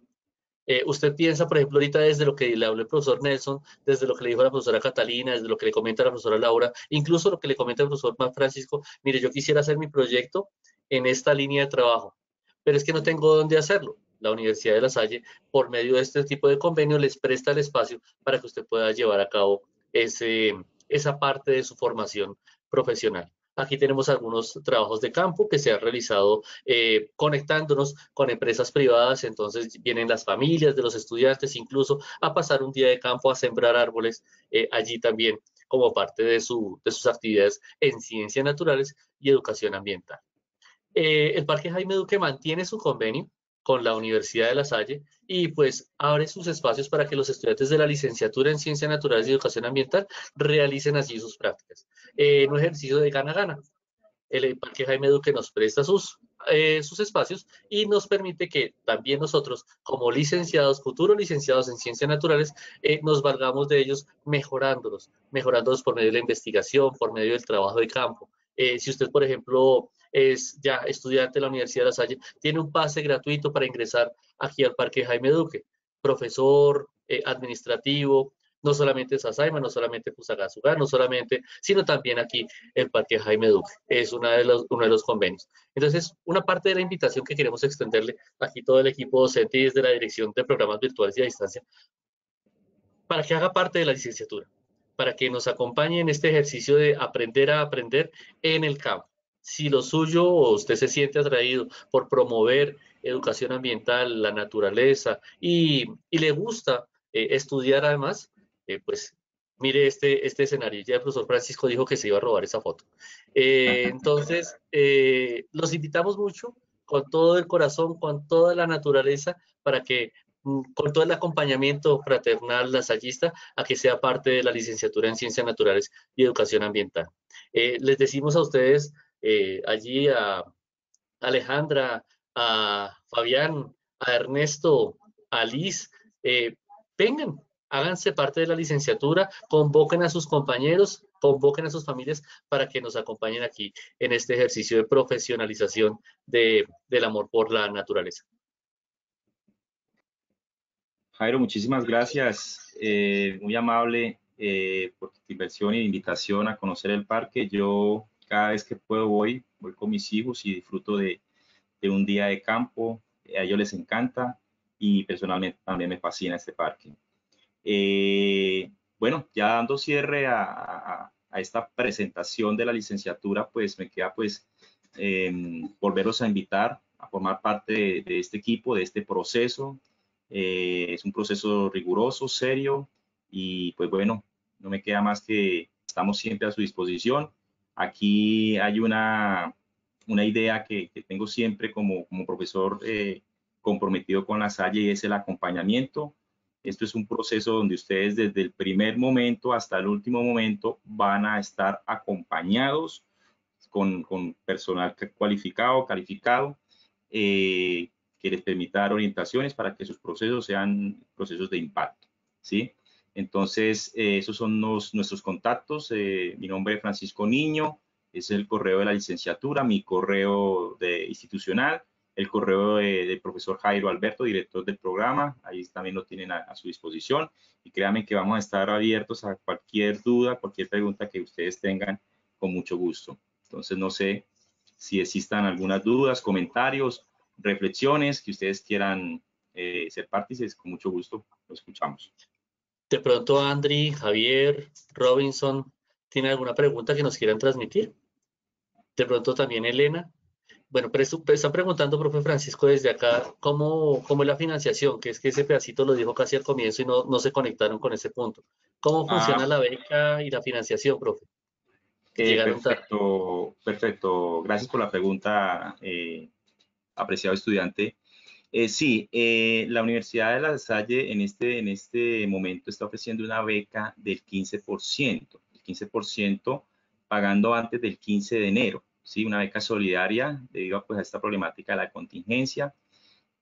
Eh, usted piensa, por ejemplo, ahorita desde lo que le habló el profesor Nelson, desde lo que le dijo la profesora Catalina, desde lo que le comenta la profesora Laura, incluso lo que le comenta el profesor Francisco, mire, yo quisiera hacer mi proyecto en esta línea de trabajo, pero es que no tengo dónde hacerlo. La Universidad de La Salle, por medio de este tipo de convenio, les presta el espacio para que usted pueda llevar a cabo ese, esa parte de su formación profesional. Aquí tenemos algunos trabajos de campo que se han realizado eh, conectándonos con empresas privadas, entonces vienen las familias de los estudiantes incluso a pasar un día de campo a sembrar árboles eh, allí también como parte de, su, de, sus actividades en ciencias naturales y educación ambiental. Eh, el Parque Jaime Duque mantiene su convenio con la Universidad de La Salle y pues abre sus espacios para que los estudiantes de la licenciatura en Ciencias Naturales y Educación Ambiental realicen así sus prácticas. en un ejercicio de gana-gana. El Parque Jaime Duque nos presta sus, eh, sus espacios y nos permite que también nosotros, como licenciados, futuros licenciados en Ciencias Naturales, eh, nos valgamos de ellos mejorándolos, mejorándolos por medio de la investigación, por medio del trabajo de campo. Eh, si usted, por ejemplo, es ya estudiante de la Universidad de La Salle, tiene un pase gratuito para ingresar aquí al Parque Jaime Duque. Profesor, eh, administrativo, no solamente Sasaima, no solamente Fusagasugá, no solamente, sino también aquí el Parque Jaime Duque. Es una de los, uno de los convenios. Entonces, una parte de la invitación que queremos extenderle aquí todo el equipo docente y desde la Dirección de Programas Virtuales y a Distancia, para que haga parte de la licenciatura, para que nos acompañe en este ejercicio de aprender a aprender en el campo si lo suyo o usted se siente atraído por promover educación ambiental, la naturaleza y, le gusta eh, estudiar además, eh, pues mire este, este escenario. Ya el profesor Francisco dijo que se iba a robar esa foto. Eh, entonces, los invitamos mucho con todo el corazón, con toda la naturaleza, para que mm, con todo el acompañamiento fraternal lasallista, a que sea parte de la licenciatura en Ciencias Naturales y Educación Ambiental. les decimos a ustedes eh, allí a Alejandra, a Fabián, a Ernesto, a Liz, eh, vengan, háganse parte de la licenciatura, convoquen a sus compañeros, convoquen a sus familias para que nos acompañen aquí en este ejercicio de profesionalización del amor por la naturaleza. Jairo, muchísimas gracias, eh, muy amable por tu inversión e invitación a conocer el parque. Yo cada vez que puedo voy, voy con mis hijos y disfruto de, un día de campo. A ellos les encanta y personalmente también me fascina este parque. Eh, bueno, ya dando cierre a, esta presentación de la licenciatura, pues me queda pues em, volverlos a invitar a formar parte de, este equipo, de este proceso. Eh, es un proceso riguroso, serio y pues bueno, no me queda más que estamos siempre a su disposición. Aquí hay una, una idea que, tengo siempre como, como profesor eh, comprometido con la Salle y es el acompañamiento. Esto es un proceso donde ustedes desde el primer momento hasta el último momento van a estar acompañados con, con personal cualificado, calificado, eh, que les permita dar orientaciones para que sus procesos sean procesos de impacto. ¿sí? Entonces, eh, esos son nuestros contactos. Eh, mi nombre es Francisco Niño, es el correo de la licenciatura, mi correo de institucional, el correo del profesor Jairo Alberto, director del programa, ahí también lo tienen a, su disposición. Y créanme que vamos a estar abiertos a cualquier duda, cualquier pregunta que ustedes tengan, con mucho gusto. Entonces, no sé si existan algunas dudas, comentarios, reflexiones que ustedes quieran eh, ser partícipes, con mucho gusto lo escuchamos. De pronto, Andri, Javier, Robinson, ¿tiene alguna pregunta que nos quieran transmitir? De pronto también Elena. Bueno, pero están preguntando, profe Francisco, desde acá, ¿cómo, ¿cómo, es la financiación? Que es que ese pedacito lo dijo casi al comienzo y no, no se conectaron con ese punto. ¿Cómo ah. funciona la beca y la financiación, profe? Eh, perfecto, perfecto. Gracias por la pregunta, eh, apreciado estudiante. Eh, sí, eh, la Universidad de La Salle en este, en este momento está ofreciendo una beca del 15%, el 15% pagando antes del 15 de enero, ¿sí? Una beca solidaria debido pues, a esta problemática de la contingencia,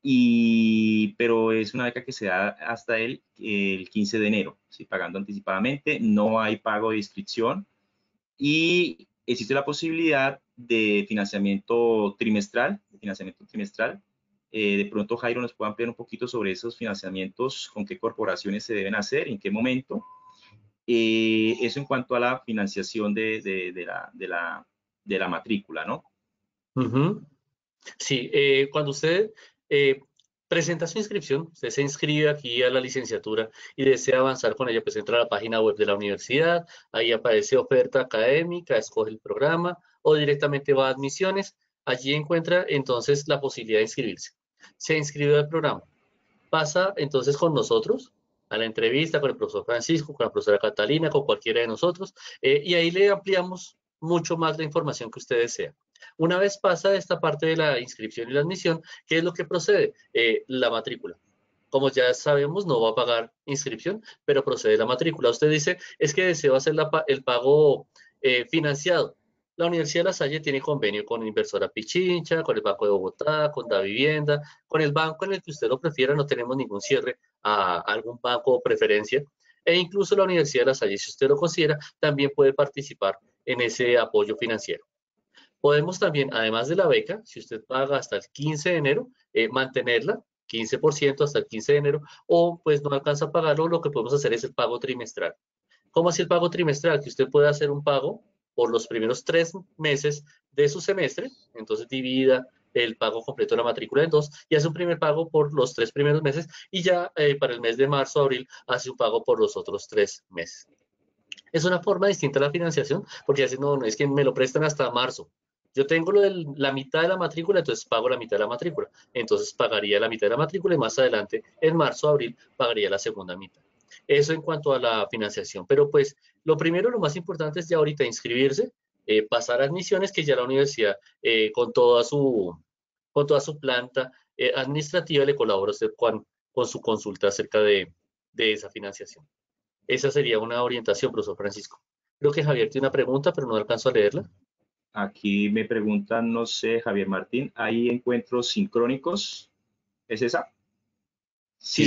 y, pero es una beca que se da hasta el, el 15 de enero, ¿sí? Pagando anticipadamente, no hay pago de inscripción y existe la posibilidad de financiamiento trimestral, de financiamiento trimestral, eh, de pronto, Jairo, nos puede ampliar un poquito sobre esos financiamientos, con qué corporaciones se deben hacer, en qué momento. Eh, eso en cuanto a la financiación de, la, matrícula, ¿no? Sí, eh, cuando usted presenta su inscripción, usted se inscribe aquí a la licenciatura y desea avanzar con ella, pues entra a la página web de la universidad, ahí aparece oferta académica, escoge el programa o directamente va a admisiones, allí encuentra entonces la posibilidad de inscribirse se inscribió al programa. Pasa entonces con nosotros a la entrevista con el profesor Francisco, con la profesora Catalina, con cualquiera de nosotros, eh, y ahí le ampliamos mucho más la información que usted desea. Una vez pasa esta parte de la inscripción y la admisión, ¿qué es lo que procede? Eh, la matrícula. Como ya sabemos, no va a pagar inscripción, pero procede la matrícula. Usted dice, es que deseo hacer el pago eh, financiado. La Universidad de La Salle tiene convenio con Inversora Pichincha, con el Banco de Bogotá, con Da Vivienda, con el banco en el que usted lo prefiera, no tenemos ningún cierre a algún banco o preferencia. E incluso la Universidad de La Salle, si usted lo considera, también puede participar en ese apoyo financiero. Podemos también, además de la beca, si usted paga hasta el 15 de enero, eh, mantenerla 15% hasta el 15 de enero, o pues no alcanza a pagarlo, lo que podemos hacer es el pago trimestral. ¿Cómo así el pago trimestral? Que usted puede hacer un pago por los primeros tres meses de su semestre, entonces divida el pago completo de la matrícula en dos y hace un primer pago por los tres primeros meses y ya eh, para el mes de marzo, abril, hace un pago por los otros tres meses. Es una forma distinta a la financiación, porque así no, no es que me lo prestan hasta marzo. Yo tengo lo de la mitad de la matrícula, entonces pago la mitad de la matrícula. Entonces pagaría la mitad de la matrícula y más adelante, en marzo, abril, pagaría la segunda mitad. Eso en cuanto a la financiación. Pero pues lo primero, lo más importante es ya ahorita inscribirse, eh, pasar admisiones, que ya la universidad eh, con, toda su, con toda su planta eh, administrativa le colabora usted con, con su consulta acerca de, de, esa financiación. Esa sería una orientación, profesor Francisco. Creo que Javier tiene una pregunta, pero no alcanzo a leerla. Aquí me preguntan, no sé, Javier Martín, ¿hay encuentros sincrónicos? ¿Es esa? Sí,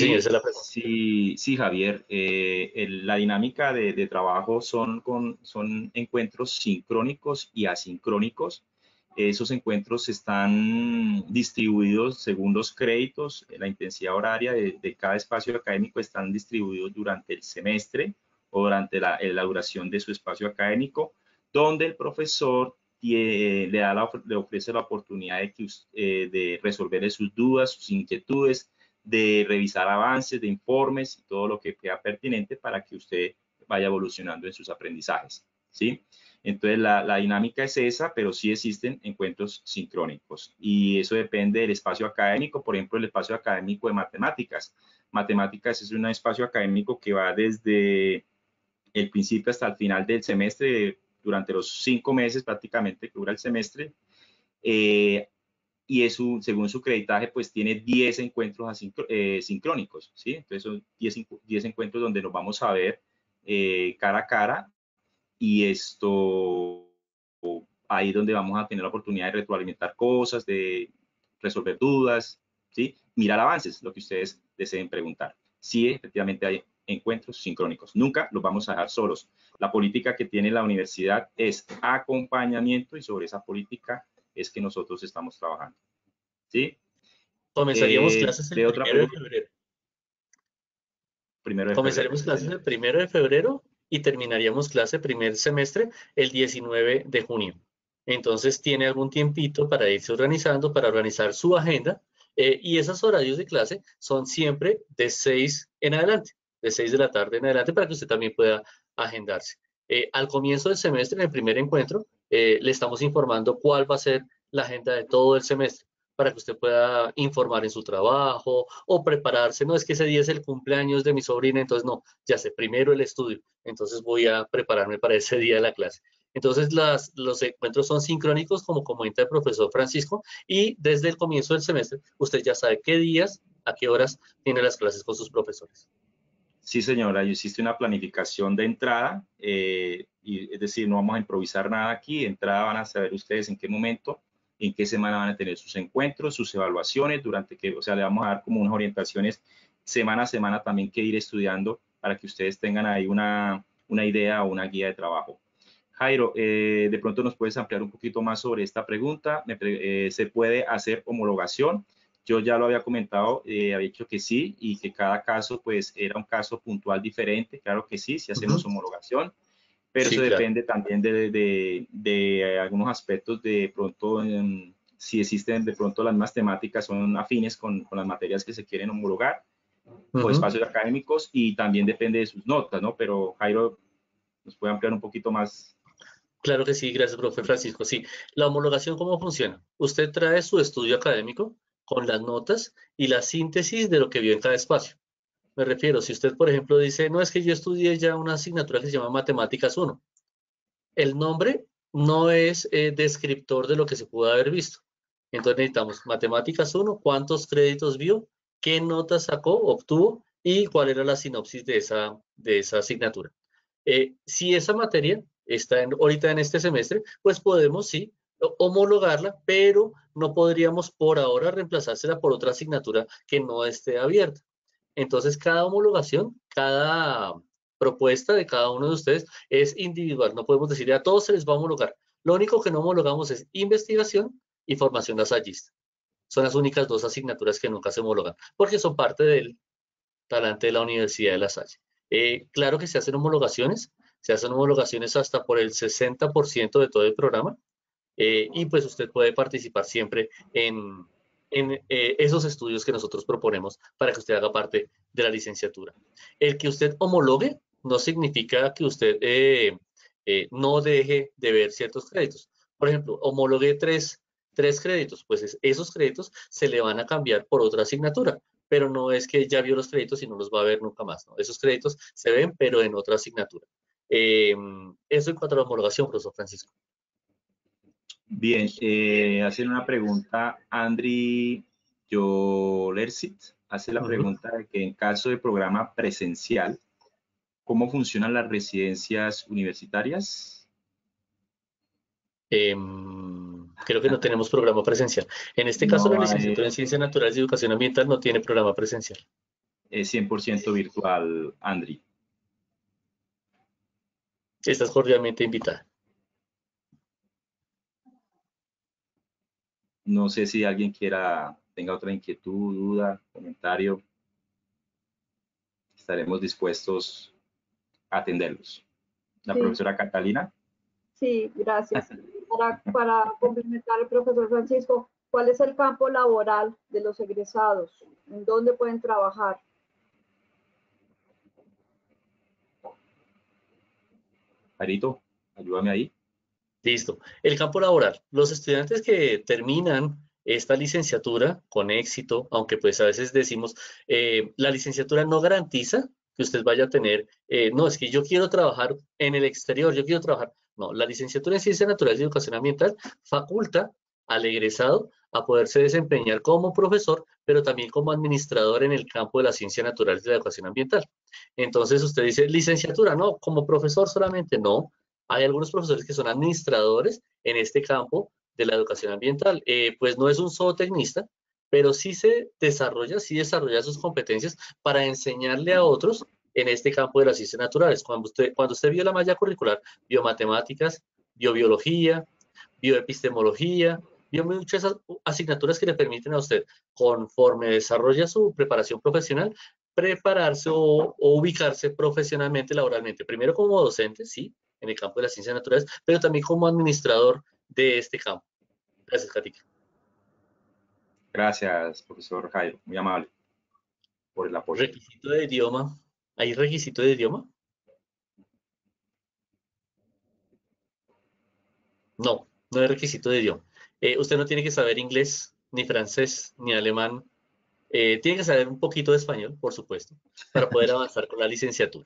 sí, sí, Javier. Eh, la dinámica de, trabajo son, con, son encuentros sincrónicos y asincrónicos. Esos encuentros están distribuidos según los créditos, la intensidad horaria de, cada espacio académico están distribuidos durante el semestre o durante la, duración de su espacio académico, donde el profesor le, da le ofrece la oportunidad de, que, eh, de resolver sus dudas, sus inquietudes, de revisar avances, de informes y todo lo que sea pertinente para que usted vaya evolucionando en sus aprendizajes, ¿sí? Entonces, la, la, dinámica es esa, pero sí existen encuentros sincrónicos y eso depende del espacio académico, por ejemplo, el espacio académico de matemáticas. Matemáticas es un espacio académico que va desde el principio hasta el final del semestre, durante los cinco meses prácticamente que dura el semestre, eh, y es según su creditaje, pues tiene 10 encuentros eh, sincrónicos, ¿sí? Entonces son 10, 10, encuentros donde nos vamos a ver eh, cara a cara y esto ahí donde vamos a tener la oportunidad de retroalimentar cosas, de resolver dudas, ¿sí? Mirar avances, lo que ustedes deseen preguntar. Sí, efectivamente hay encuentros sincrónicos. Nunca los vamos a dejar solos. La política que tiene la universidad es acompañamiento y sobre esa política es que nosotros estamos trabajando. ¿Sí? Comenzaríamos eh, clases el primero de febrero. Primero de Comenzaremos clases el primero de febrero y terminaríamos clase primer semestre el 19 de junio. Entonces tiene algún tiempito para irse organizando, para organizar su agenda eh, y esos horarios de clase son siempre de 6 en adelante, de 6 de la tarde en adelante para que usted también pueda agendarse. Eh, al comienzo del semestre, en el primer encuentro, eh, le estamos informando cuál va a ser la agenda de todo el semestre para que usted pueda informar en su trabajo o prepararse. No es que ese día es el cumpleaños de mi sobrina, entonces no, ya sé, primero el estudio, entonces voy a prepararme para ese día de la clase. Entonces las, los encuentros son sincrónicos, como comenta el profesor Francisco, y desde el comienzo del semestre usted ya sabe qué días, a qué horas tiene las clases con sus profesores. Sí, señora, existe una planificación de entrada, eh, y, es decir, no vamos a improvisar nada aquí, entrada van a saber ustedes en qué momento, en qué semana van a tener sus encuentros, sus evaluaciones, durante que, o sea, le vamos a dar como unas orientaciones semana a semana también que ir estudiando para que ustedes tengan ahí una, una idea o una guía de trabajo. Jairo, eh, de pronto nos puedes ampliar un poquito más sobre esta pregunta. Eh, ¿Se puede hacer homologación? Yo ya lo había comentado, eh, había dicho que sí y que cada caso pues era un caso puntual diferente. Claro que sí, si hacemos homologación, pero eso depende también de, de, algunos aspectos de pronto, si existen de pronto las más temáticas son afines con, con las materias que se quieren homologar o espacios académicos y también depende de sus notas, ¿no? Pero Jairo nos puede ampliar un poquito más Claro que sí, gracias, profe Francisco. Sí, la homologación, ¿cómo funciona? Usted trae su estudio académico con las notas y la síntesis de lo que vio en cada espacio. Me refiero, si usted, por ejemplo, dice, no es que yo estudié ya una asignatura que se llama Matemáticas 1. El nombre no es eh, descriptor de lo que se pudo haber visto. Entonces necesitamos Matemáticas 1, cuántos créditos vio, qué notas sacó, obtuvo y cuál era la sinopsis de esa, de esa asignatura. Eh, si esa materia está en, ahorita en este semestre, pues podemos sí homologarla, pero no podríamos por ahora reemplazársela por otra asignatura que no esté abierta. Entonces, cada homologación, cada propuesta de cada uno de ustedes es individual. No podemos decir a todos se les va a homologar. Lo único que no homologamos es investigación y formación de asayista. Son las únicas dos asignaturas que nunca se homologan, porque son parte del talante de la Universidad de La Salle. Eh, claro que se hacen homologaciones, se hacen homologaciones hasta por el 60% de todo el programa eh, y pues usted puede participar siempre en, en eh, esos estudios que nosotros proponemos para que usted haga parte de la licenciatura. El que usted homologue no significa que usted eh, no deje de ver ciertos créditos. Por ejemplo, homologue tres, tres créditos, pues esos créditos se le van a cambiar por otra asignatura pero no es que ya vio los créditos y no los va a ver nunca más. Esos créditos se ven, pero en otra asignatura. Eh, eso en cuanto a la homologación, profesor Francisco. Bien, eh, hacer una pregunta, Andri Yolersit hace la pregunta de que en caso de programa presencial, ¿cómo funcionan las residencias universitarias? Em, creo que no tenemos programa presencial. En este caso, la licenciatura en Ciencias Naturales y Educación Ambiental no tiene programa presencial. Es 100% virtual, Andri. Estás cordialmente invitada. No sé si alguien quiera, tenga otra inquietud, duda, comentario. Estaremos dispuestos a atenderlos. La profesora Catalina. Sí, gracias. Para, para complementar al profesor Francisco, ¿Cuál es el campo laboral de los egresados? ¿En dónde pueden trabajar? Arito, ayúdame ahí. Listo. El campo laboral. Los estudiantes que terminan esta licenciatura con éxito, aunque pues a veces decimos, eh, la licenciatura no garantiza que usted vaya a tener, eh, no, es que yo quiero trabajar en el exterior, yo quiero trabajar. No, la licenciatura en Ciencias Naturales y Educación Ambiental faculta al egresado a poderse desempeñar como profesor, pero también como administrador en el campo de la ciencia natural y la educación ambiental. Entonces usted dice, licenciatura, no, como profesor solamente, no. Hay algunos profesores que son administradores en este campo de la educación ambiental. Eh, pues no es un zootecnista, pero sí se desarrolla, sí desarrolla sus competencias para enseñarle a otros en este campo de las ciencias naturales. Cuando usted, cuando usted vio la malla curricular, biomatemáticas, biobiología, bioepistemología, vio muchas asignaturas que le permiten a usted, conforme desarrolla su preparación profesional, prepararse o, o ubicarse profesionalmente, laboralmente. Primero como docente, sí, en el campo de las ciencias naturales, pero también como administrador de este campo. Gracias, Katika. Gracias, profesor Jairo, muy amable por el apoyo. Requisito de idioma. ¿Hay requisito de idioma? No, no hay requisito de idioma. Eh, usted no tiene que saber inglés, ni francés, ni alemán. Eh, tiene que saber un poquito de español, por supuesto, para poder avanzar con la licenciatura.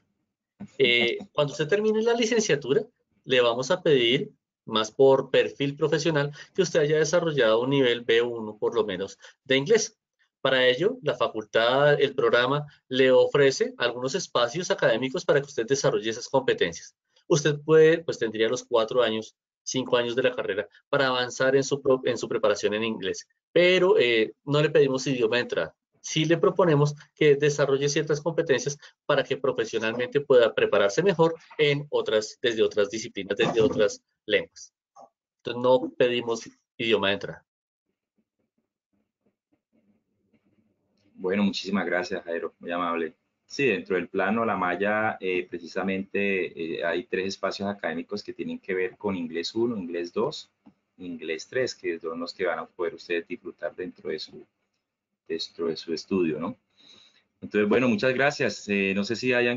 Eh, cuando usted termine la licenciatura, le vamos a pedir más por perfil profesional, que usted haya desarrollado un nivel B1 por lo menos de inglés. Para ello, la facultad, el programa, le ofrece algunos espacios académicos para que usted desarrolle esas competencias. Usted puede, pues tendría los cuatro años, cinco años de la carrera para avanzar en su, en su preparación en inglés, pero eh, no le pedimos idioma de entrada. Sí le proponemos que desarrolle ciertas competencias para que profesionalmente pueda prepararse mejor en otras, desde otras disciplinas, desde otras lenguas. Entonces no pedimos idioma de entrada. Bueno, muchísimas gracias, Jairo, muy amable. Sí, dentro del plano La Malla, eh, precisamente eh, hay tres espacios académicos que tienen que ver con inglés 1, inglés 2, inglés 3, que son los que van a poder ustedes disfrutar dentro de su, dentro de su estudio, ¿no? Entonces, bueno, muchas gracias. Eh, no sé si hay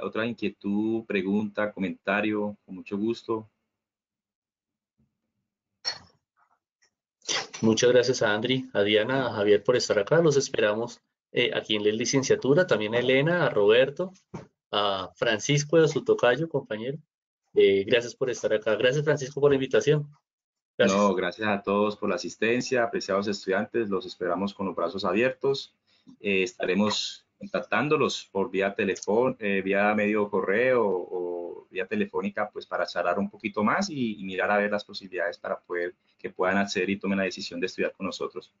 otra inquietud, pregunta, comentario, con mucho gusto. Muchas gracias a Andri, a Diana, a Javier por estar acá. Los esperamos eh, aquí en la licenciatura, también a Elena, a Roberto, a Francisco de su tocayo, compañero. Eh, gracias por estar acá. Gracias, Francisco, por la invitación. No, gracias a todos por la asistencia, apreciados estudiantes. Los esperamos con los brazos abiertos. Eh, estaremos contactándolos por vía teléfono, vía medio correo o vía telefónica, pues para charlar un poquito más y, mirar a ver las posibilidades para poder que puedan acceder y tomen la decisión de estudiar con nosotros.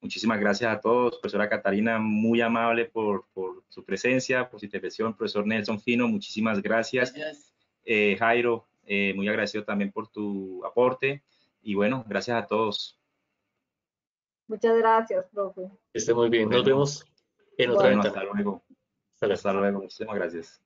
Muchísimas gracias a todos, profesora Catalina, muy amable por, por su presencia, por su intervención, profesor Nelson Fino, muchísimas gracias. Eh, Jairo, eh, muy agradecido también por tu aporte y bueno, gracias a todos. Muchas gracias, profe. esté muy bien, nos vemos en otra bueno, Hasta luego. Hasta luego, muchísimas gracias.